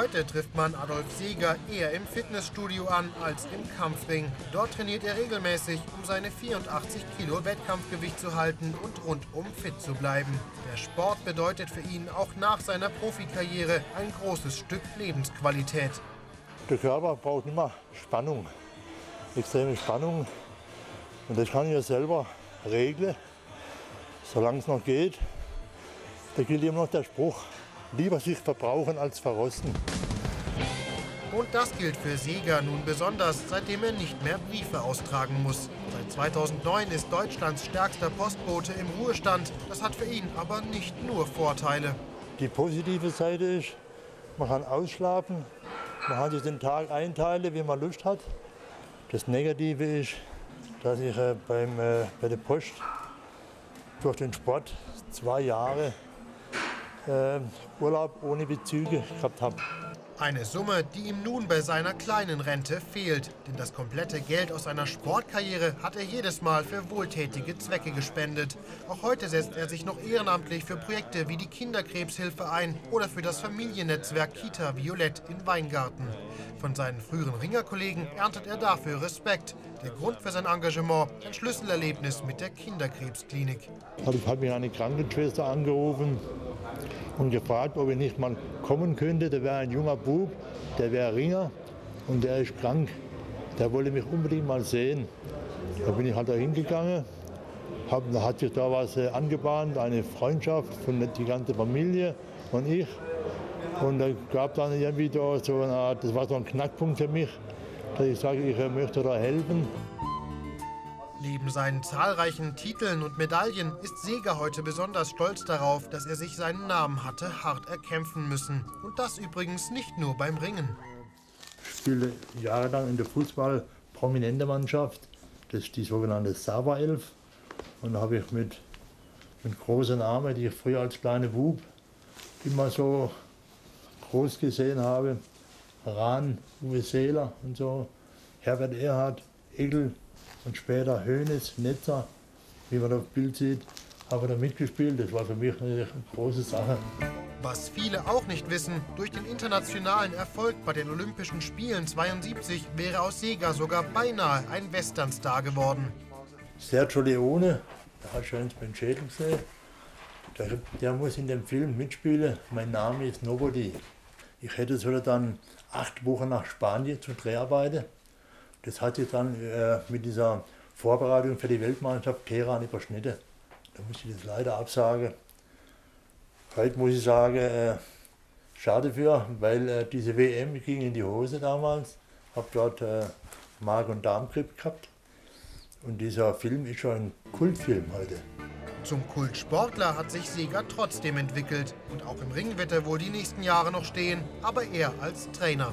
Heute trifft man Adolf Seeger eher im Fitnessstudio an als im Kampfring. Dort trainiert er regelmäßig, um seine 84 Kilo Wettkampfgewicht zu halten und rundum fit zu bleiben. Der Sport bedeutet für ihn auch nach seiner Profikarriere ein großes Stück Lebensqualität. Der Körper braucht immer Spannung, extreme Spannung. Und das kann ich ja selber regeln, solange es noch geht. Da gilt immer noch der Spruch, lieber sich verbrauchen als verrosten. Und das gilt für Seeger nun besonders, seitdem er nicht mehr Briefe austragen muss. Seit 2009 ist Deutschlands stärkster Postbote im Ruhestand. Das hat für ihn aber nicht nur Vorteile. Die positive Seite ist, man kann ausschlafen, man kann sich den Tag einteilen, wie man Lust hat. Das Negative ist, dass ich äh, beim, äh, bei der Post durch den Sport zwei Jahre äh, Urlaub ohne Bezüge gehabt habe. Eine Summe, die ihm nun bei seiner kleinen Rente fehlt. Denn das komplette Geld aus seiner Sportkarriere hat er jedes Mal für wohltätige Zwecke gespendet. Auch heute setzt er sich noch ehrenamtlich für Projekte wie die Kinderkrebshilfe ein oder für das Familiennetzwerk Kita Violett in Weingarten. Von seinen früheren Ringerkollegen erntet er dafür Respekt. Der Grund für sein Engagement, ein Schlüsselerlebnis mit der Kinderkrebsklinik. Ich habe mich eine Krankenschwester angerufen und gefragt, ob ich nicht mal kommen könnte. Da wäre ein junger Bub, der wäre Ringer und der ist krank. Der wollte mich unbedingt mal sehen. Da bin ich halt da hingegangen. Hab, da hat sich da was äh, angebahnt, eine Freundschaft von der ganzen Familie und ich. Und da gab dann irgendwie da so eine Art, das war so ein Knackpunkt für mich, dass ich sage, ich möchte da helfen. Neben seinen zahlreichen Titeln und Medaillen ist Seeger heute besonders stolz darauf, dass er sich seinen Namen hatte hart erkämpfen müssen. Und das übrigens nicht nur beim Ringen. Ich spiele jahrelang in der Fußball prominente Mannschaft. Das ist die sogenannte Sava 11. Und da habe ich mit, mit großen Namen, die ich früher als kleiner Bub immer so groß gesehen habe. Rahn, Uwe Seeler und so, Herbert Erhard, Egel und später Hönes, Netzer, wie man auf dem Bild sieht, habe da mitgespielt. Das war für mich eine große Sache. Was viele auch nicht wissen, durch den internationalen Erfolg bei den Olympischen Spielen 72 wäre aus Seeger sogar beinahe ein Westernstar geworden. Sergio Leone, der hat schon ins Schädel gesehen, der, der muss in dem Film mitspielen. Mein Name ist Nobody. Ich hätte sogar dann acht Wochen nach Spanien zu Dreharbeiten. Das hat sich dann äh, mit dieser Vorbereitung für die Weltmeisterschaft Teheran überschnitten. Da musste ich das leider absagen. Heute muss ich sagen, äh, schade für, weil äh, diese WM ging in die Hose damals. Habe dort äh, Magen- und Darmkrebs gehabt. Und dieser Film ist schon ein Kultfilm heute. Zum Kultsportler hat sich Seger trotzdem entwickelt. Und auch im Ring wird er wohl die nächsten Jahre noch stehen, aber eher als Trainer.